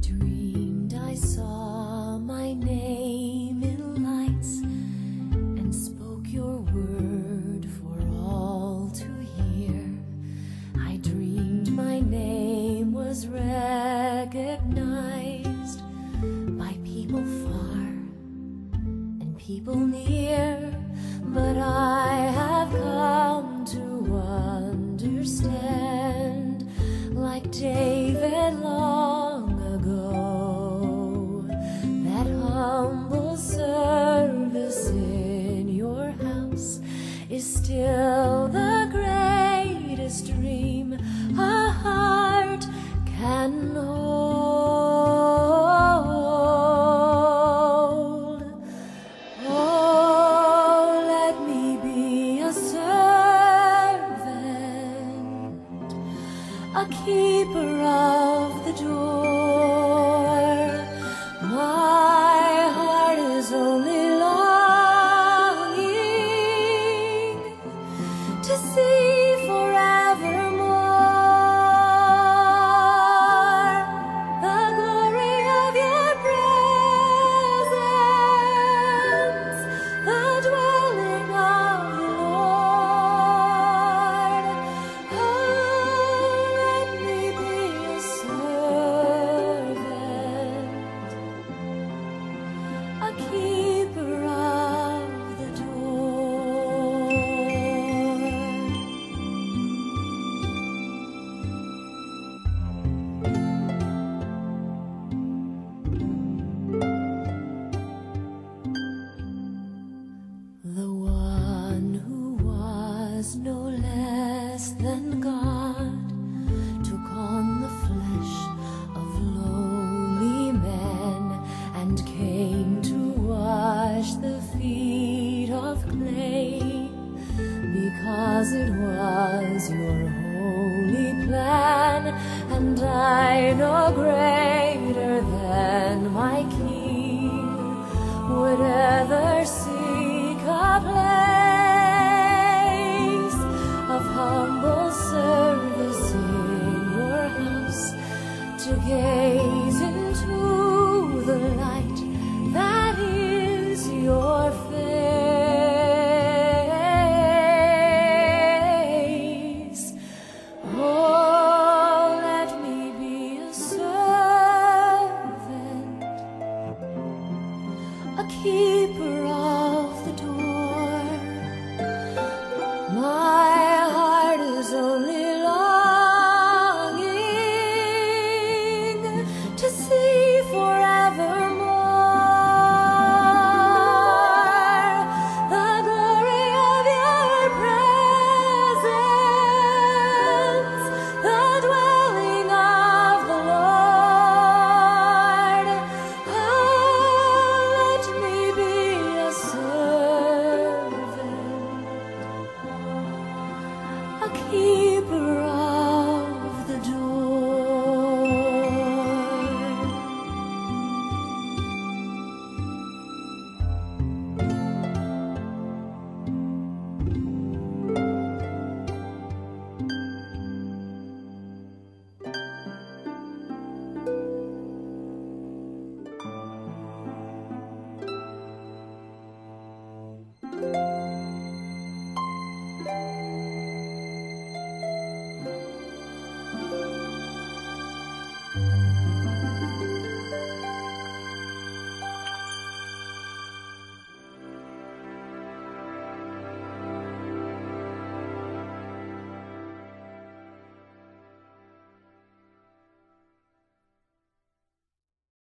dreamed I saw my name in lights and spoke your word for all to hear. I dreamed my name was recognized by people far and people near, but I have come to understand like David Long a keeper of than God took on the flesh of lowly men and came to wash the feet of clay. Because it was your holy plan and I know greater than my King would ever gaze into the light that is your face. Oh, let me be a servant a keeper keeper.